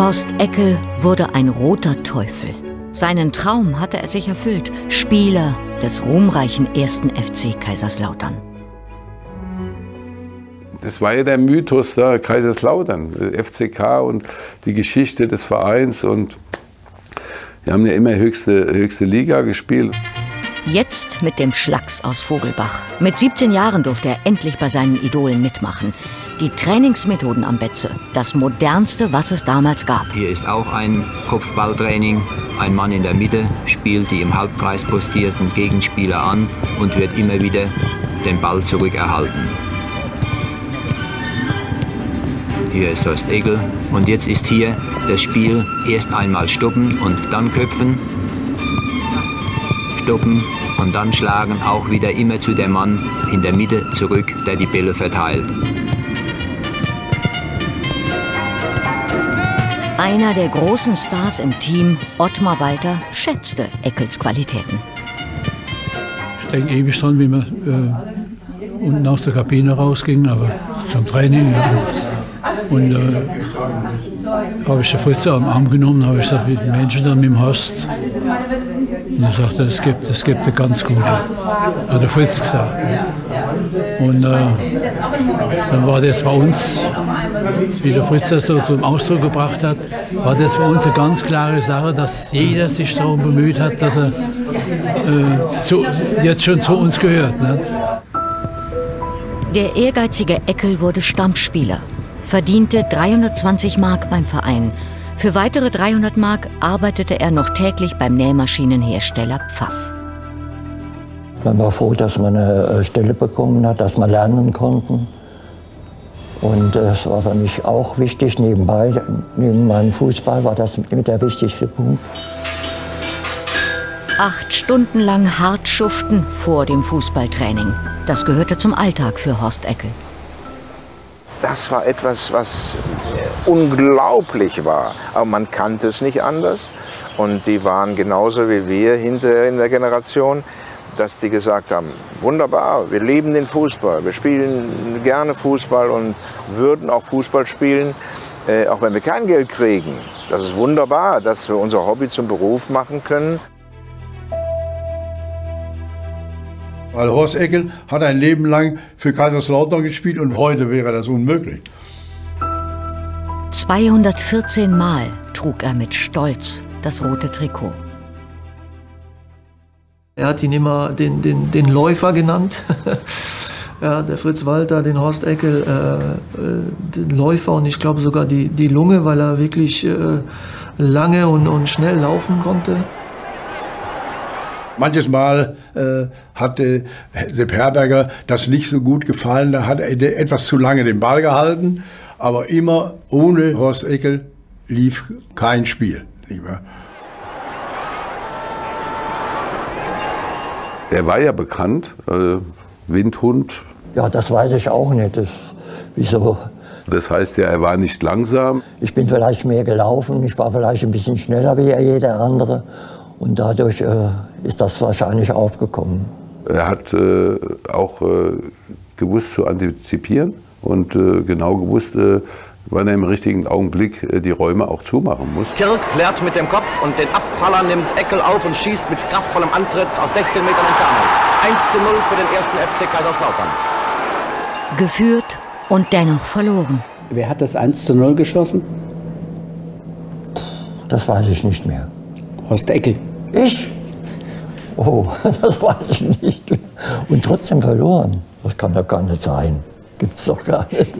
Horst Eckel wurde ein roter Teufel. Seinen Traum hatte er sich erfüllt, Spieler des ruhmreichen ersten FC Kaiserslautern. Das war ja der Mythos da, Kaiserslautern, FCK und die Geschichte des Vereins. Und wir haben ja immer höchste, höchste Liga gespielt. Jetzt mit dem Schlacks aus Vogelbach. Mit 17 Jahren durfte er endlich bei seinen Idolen mitmachen. Die Trainingsmethoden am Betze, das modernste, was es damals gab. Hier ist auch ein Kopfballtraining. Ein Mann in der Mitte spielt die im Halbkreis postierten Gegenspieler an und wird immer wieder den Ball zurückerhalten. Hier ist Horst Egel und jetzt ist hier das Spiel erst einmal stoppen und dann köpfen. Stoppen und dann schlagen auch wieder immer zu dem Mann in der Mitte zurück, der die Bälle verteilt. Einer der großen Stars im Team, Ottmar Walter, schätzte Eckels Qualitäten. Ich denke ewig dran, wie wir äh, unten aus der Kabine rausgingen, aber zum Training. Ja. Und äh, habe ich den Fritz am Arm genommen, habe ich gesagt, wie Menschen da mit dem Horst. Und er sagte, es gibt, es gibt eine ganz gute. Hat der Fritz gesagt. Und äh, dann war das bei uns, wie der Fritz das so zum Ausdruck gebracht hat, war das bei uns eine ganz klare Sache, dass jeder sich darum bemüht hat, dass er äh, zu, jetzt schon zu uns gehört. Ne? Der ehrgeizige Eckel wurde Stammspieler, verdiente 320 Mark beim Verein. Für weitere 300 Mark arbeitete er noch täglich beim Nähmaschinenhersteller Pfaff. Man war froh, dass man eine Stelle bekommen hat, dass man lernen konnten. Und das war für mich auch wichtig. Nebenbei, neben meinem Fußball war das mit der wichtigste Punkt. Acht Stunden lang hart schuften vor dem Fußballtraining. Das gehörte zum Alltag für Horst Eckel. Das war etwas, was unglaublich war. Aber man kannte es nicht anders. Und die waren genauso wie wir hinterher in der Generation, dass die gesagt haben, wunderbar, wir lieben den Fußball, wir spielen gerne Fußball und würden auch Fußball spielen, äh, auch wenn wir kein Geld kriegen. Das ist wunderbar, dass wir unser Hobby zum Beruf machen können. Weil Horst Eckel hat ein Leben lang für Kaiserslautern gespielt und heute wäre das unmöglich. 214 Mal trug er mit Stolz das rote Trikot. Er hat ihn immer den, den, den Läufer genannt. ja, der Fritz Walter, den Horst Eckel, äh, den Läufer und ich glaube sogar die, die Lunge, weil er wirklich äh, lange und, und schnell laufen konnte. Manches Mal äh, hatte Sepp Herberger das nicht so gut gefallen. Da hat er etwas zu lange den Ball gehalten. Aber immer ohne Horst Eckel lief kein Spiel. Lieber. Er war ja bekannt, äh, Windhund. Ja, das weiß ich auch nicht. Das, wieso? Das heißt ja, er war nicht langsam. Ich bin vielleicht mehr gelaufen, ich war vielleicht ein bisschen schneller wie jeder andere. Und dadurch äh, ist das wahrscheinlich aufgekommen. Er hat äh, auch äh, gewusst zu antizipieren und äh, genau gewusst, wann er im richtigen Augenblick äh, die Räume auch zumachen muss. Kirk klärt mit dem Kopf und den Abpraller nimmt Eckel auf und schießt mit kraftvollem Antritt aus 16 Metern Entfernung. 1 zu 0 für den ersten FC Kaiserslautern. Geführt und dennoch verloren. Wer hat das 1 zu 0 geschossen? Das weiß ich nicht mehr. Horst Eckel. Ich? Oh, das weiß ich nicht. Und trotzdem verloren. Das kann doch gar nicht sein. Gibt's doch gar nicht.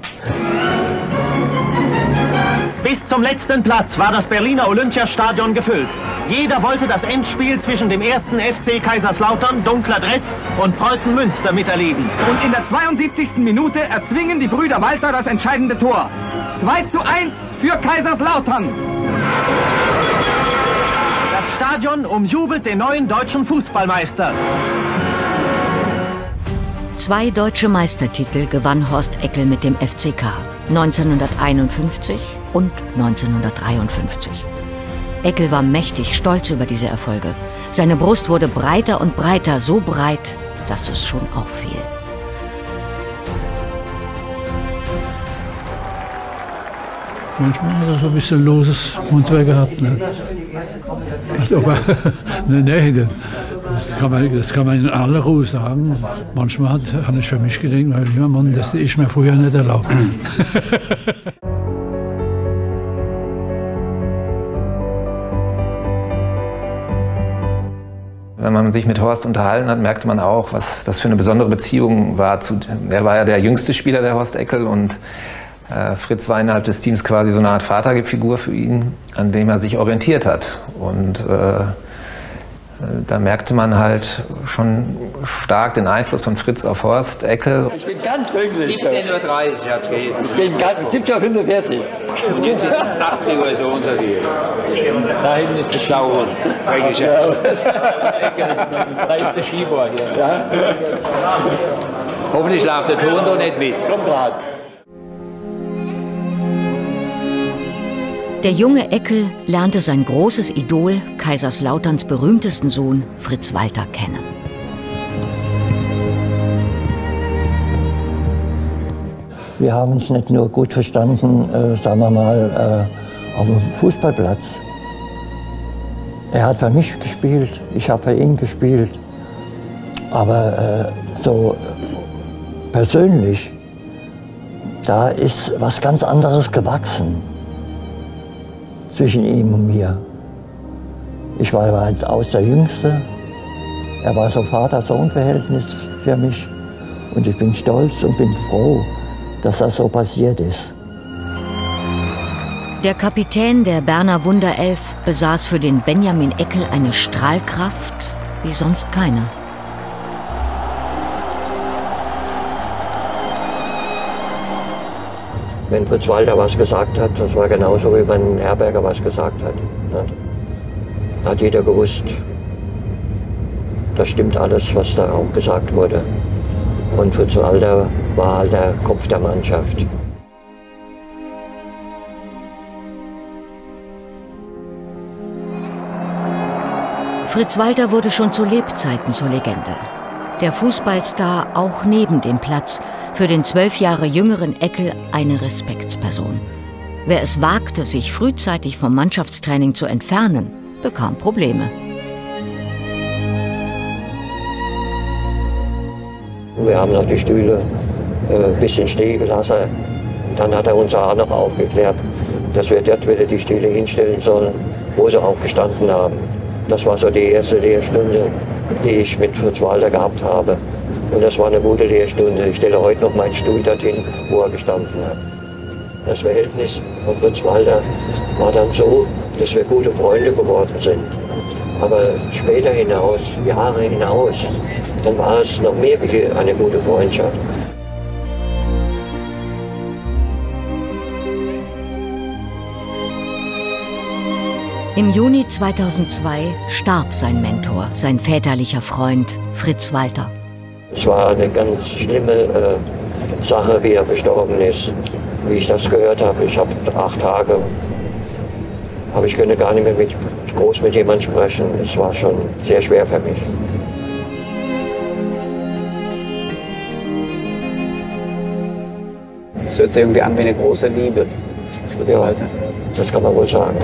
Bis zum letzten Platz war das Berliner Olympiastadion gefüllt. Jeder wollte das Endspiel zwischen dem ersten FC Kaiserslautern, dunkler Dress, und Preußen Münster miterleben. Und in der 72. Minute erzwingen die Brüder Walter das entscheidende Tor. 2 zu 1 für Kaiserslautern. Das Stadion umjubelt den neuen deutschen Fußballmeister. Zwei deutsche Meistertitel gewann Horst Eckel mit dem FCK 1951 und 1953. Eckel war mächtig stolz über diese Erfolge. Seine Brust wurde breiter und breiter, so breit, dass es schon auffiel. Manchmal hat er so ein bisschen loses Mundwerk gehabt. Ne? Aber, ne, nee, das kann, man, das kann man in aller Ruhe sagen. Manchmal hat, hat ich für mich gedacht, mein lieber Mann, das ist mir früher nicht erlaubt. Wenn man sich mit Horst unterhalten hat, merkte man auch, was das für eine besondere Beziehung war. Zu, er war ja der jüngste Spieler, der Horst Eckel, und äh, Fritz war innerhalb des Teams quasi so eine Art Vaterfigur für ihn, an dem er sich orientiert hat. Und äh, da merkte man halt schon stark den Einfluss von Fritz auf Horst Eckel. Ich bin ganz pünktlich. 17.30 Uhr hat es gelesen. Ich bin ganz 17.45 Uhr. Und jetzt ist 18 Uhr so so viel. Da hinten ist der Sauhund. Eigentlich ja. Da ist der Skiboard. Ja. Hoffentlich läuft der Ton doch nicht mit. Komm grad. Der junge Eckel lernte sein großes Idol, Kaiserslauterns berühmtesten Sohn Fritz Walter, kennen. Wir haben uns nicht nur gut verstanden, äh, sagen wir mal, äh, auf dem Fußballplatz. Er hat für mich gespielt, ich habe für ihn gespielt. Aber äh, so persönlich, da ist was ganz anderes gewachsen zwischen ihm und mir. Ich war weitaus der Jüngste. Er war so Vater-Sohn-Verhältnis für mich. Und ich bin stolz und bin froh, dass das so passiert ist. Der Kapitän der Berner Wunderelf besaß für den Benjamin Eckel eine Strahlkraft wie sonst keiner. Wenn Fritz Walter was gesagt hat, das war genauso wie wenn Herberger was gesagt hat. Da hat jeder gewusst, das stimmt alles, was da auch gesagt wurde. Und Fritz Walter war halt der Kopf der Mannschaft. Fritz Walter wurde schon zu Lebzeiten zur Legende. Der Fußballstar auch neben dem Platz, für den zwölf Jahre jüngeren Eckel eine Respektsperson. Wer es wagte, sich frühzeitig vom Mannschaftstraining zu entfernen, bekam Probleme. Wir haben noch die Stühle äh, ein bisschen stehen gelassen. Dann hat er uns auch noch aufgeklärt, dass wir dort wieder die Stühle hinstellen sollen, wo sie auch gestanden haben. Das war so die erste Lehrstunde, die ich mit Fritz Walter gehabt habe. Und das war eine gute Lehrstunde. Ich stelle heute noch meinen Stuhl dorthin, wo er gestanden hat. Das Verhältnis von Fritz Walter war dann so, dass wir gute Freunde geworden sind. Aber später hinaus, Jahre hinaus, dann war es noch mehr wie eine gute Freundschaft. Im Juni 2002 starb sein Mentor, sein väterlicher Freund Fritz Walter. Es war eine ganz schlimme äh, Sache, wie er gestorben ist. Wie ich das gehört habe, ich habe acht Tage, habe ich konnte gar nicht mehr mit, groß mit jemandem sprechen. Es war schon sehr schwer für mich. Es hört sich irgendwie an wie eine große Liebe. Ja, das kann man wohl sagen.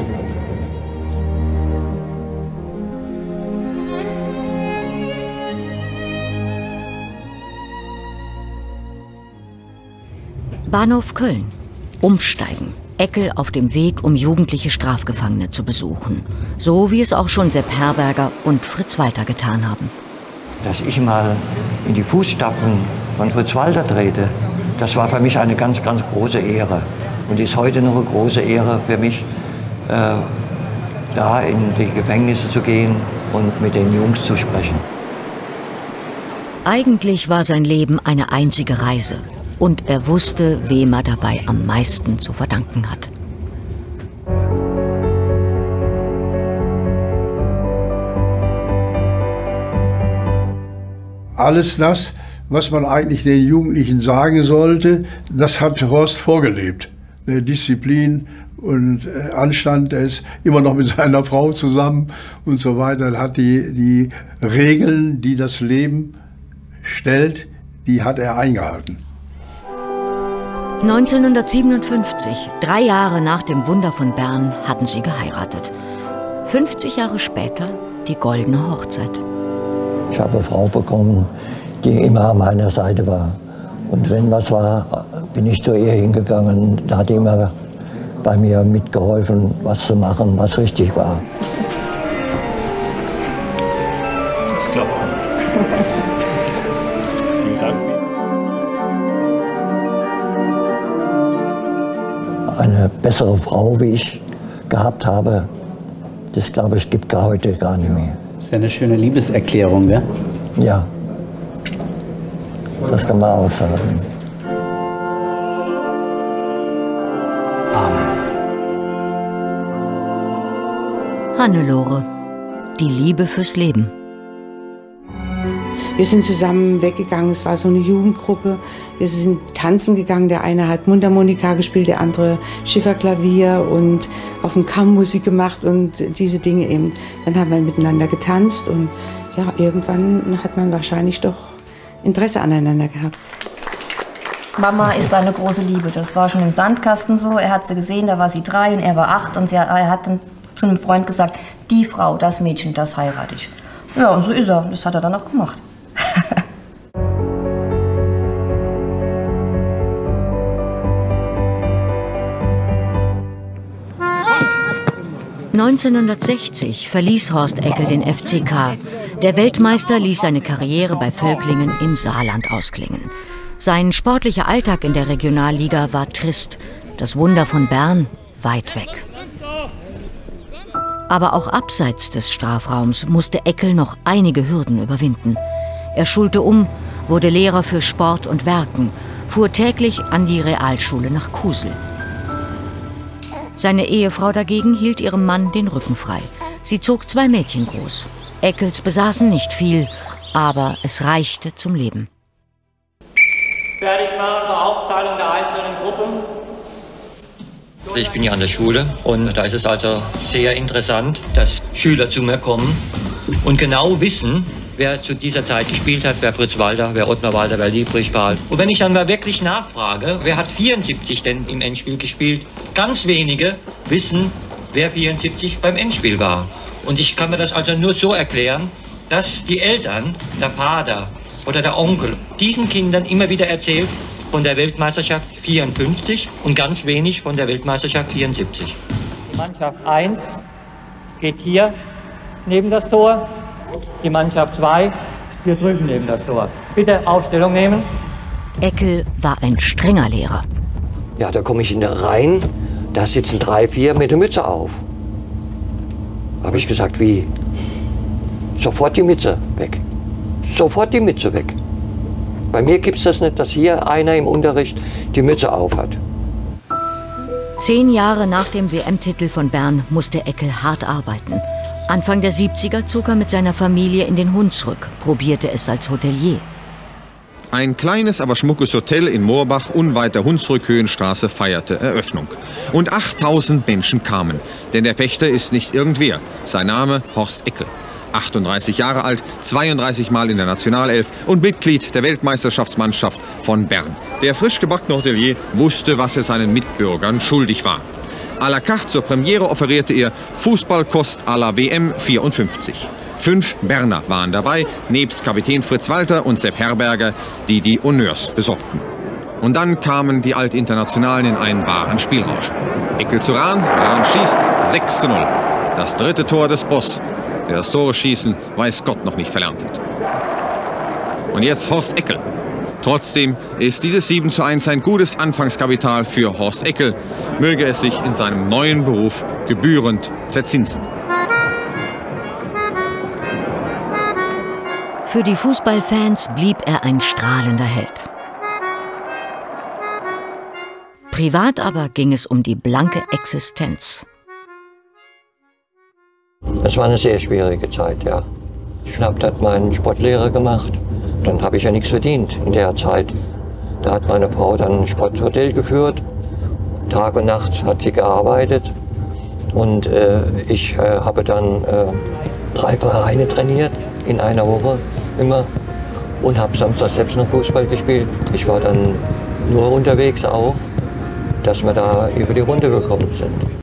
Bahnhof Köln. Umsteigen. Eckel auf dem Weg, um jugendliche Strafgefangene zu besuchen. So wie es auch schon Sepp Herberger und Fritz Walter getan haben. Dass ich mal in die Fußstapfen von Fritz Walter trete, das war für mich eine ganz, ganz große Ehre. Und ist heute noch eine große Ehre für mich, äh, da in die Gefängnisse zu gehen und mit den Jungs zu sprechen. Eigentlich war sein Leben eine einzige Reise. Und er wusste, wem er dabei am meisten zu verdanken hat. Alles das, was man eigentlich den Jugendlichen sagen sollte, das hat Horst vorgelebt. Disziplin und äh, Anstand, er ist immer noch mit seiner Frau zusammen und so weiter. Er hat die, die Regeln, die das Leben stellt, die hat er eingehalten. 1957, drei Jahre nach dem Wunder von Bern, hatten sie geheiratet. 50 Jahre später die goldene Hochzeit. Ich habe eine Frau bekommen, die immer an meiner Seite war. Und wenn was war, bin ich zu ihr hingegangen. Da hat immer bei mir mitgeholfen, was zu machen, was richtig war. Das glaube Eine bessere Frau, wie ich gehabt habe, das glaube ich, gibt es heute gar nicht mehr. Das ist ja eine schöne Liebeserklärung, gell? Ja, das kann man auch sagen. Hannelore. Die Liebe fürs Leben. Wir sind zusammen weggegangen, es war so eine Jugendgruppe. Wir sind tanzen gegangen, der eine hat Mundharmonika gespielt, der andere Schifferklavier und auf dem Kamm Musik gemacht und diese Dinge eben. Dann haben wir miteinander getanzt und ja, irgendwann hat man wahrscheinlich doch Interesse aneinander gehabt. Mama ist eine große Liebe. Das war schon im Sandkasten so. Er hat sie gesehen, da war sie drei und er war acht. Und sie, er hat dann zu einem Freund gesagt, die Frau, das Mädchen, das heirate ich. Ja, und so ist er. Das hat er dann auch gemacht. 1960 verließ Horst Eckel den FCK. Der Weltmeister ließ seine Karriere bei Völklingen im Saarland ausklingen. Sein sportlicher Alltag in der Regionalliga war trist. Das Wunder von Bern weit weg. Aber auch abseits des Strafraums musste Eckel noch einige Hürden überwinden. Er schulte um, wurde Lehrer für Sport und Werken, fuhr täglich an die Realschule nach Kusel. Seine Ehefrau dagegen hielt ihrem Mann den Rücken frei. Sie zog zwei Mädchen groß. Eckels besaßen nicht viel, aber es reichte zum Leben. Fertig machen zur Aufteilung der einzelnen Gruppen. Ich bin ja an der Schule und da ist es also sehr interessant, dass Schüler zu mir kommen und genau wissen, wer zu dieser Zeit gespielt hat, wer Fritz Walter, wer Ottmar Walter, wer Liebrich war. Und wenn ich dann mal wirklich nachfrage, wer hat 74 denn im Endspiel gespielt, ganz wenige wissen, wer 74 beim Endspiel war. Und ich kann mir das also nur so erklären, dass die Eltern, der Vater oder der Onkel diesen Kindern immer wieder erzählt von der Weltmeisterschaft 54 und ganz wenig von der Weltmeisterschaft 74. Die Mannschaft 1 geht hier neben das Tor die Mannschaft 2 hier drüben neben das Tor. Bitte Aufstellung nehmen. Eckel war ein strenger Lehrer. Ja, da komme ich in der rein, da sitzen drei, vier mit der Mütze auf. Habe ich gesagt, wie? Sofort die Mütze weg. Sofort die Mütze weg. Bei mir gibt es das nicht, dass hier einer im Unterricht die Mütze auf hat. Zehn Jahre nach dem WM-Titel von Bern musste Eckel hart arbeiten. Anfang der 70er zog er mit seiner Familie in den Hunsrück, probierte es als Hotelier. Ein kleines, aber schmuckes Hotel in Moorbach unweit der Hunsrück-Höhenstraße feierte Eröffnung. Und 8000 Menschen kamen, denn der Pächter ist nicht irgendwer. Sein Name Horst Eckel. 38 Jahre alt, 32 Mal in der Nationalelf und Mitglied der Weltmeisterschaftsmannschaft von Bern. Der frisch gebackene Hotelier wusste, was er seinen Mitbürgern schuldig war. À la carte zur Premiere offerierte er Fußballkost à la WM 54. Fünf Berner waren dabei, nebst Kapitän Fritz Walter und Sepp Herberger, die die Honneurs besorgten. Und dann kamen die Altinternationalen in einen wahren Spielrausch. Eckel zu Rahn, Rahn schießt 6 zu 0. Das dritte Tor des Boss, der das Tore schießen weiß Gott noch nicht verlernt hat. Und jetzt Horst Eckel, Trotzdem ist dieses 7 zu 1 ein gutes Anfangskapital für Horst Eckel. Möge es sich in seinem neuen Beruf gebührend verzinsen. Für die Fußballfans blieb er ein strahlender Held. Privat aber ging es um die blanke Existenz. Es war eine sehr schwierige Zeit, ja. Ich habe dort meinen Sportlehrer gemacht dann habe ich ja nichts verdient in der Zeit. Da hat meine Frau dann ein Sporthotel geführt. Tag und Nacht hat sie gearbeitet. Und äh, ich äh, habe dann äh, drei Vereine trainiert in einer Woche immer und habe samstags selbst noch Fußball gespielt. Ich war dann nur unterwegs auch dass wir da über die Runde gekommen sind.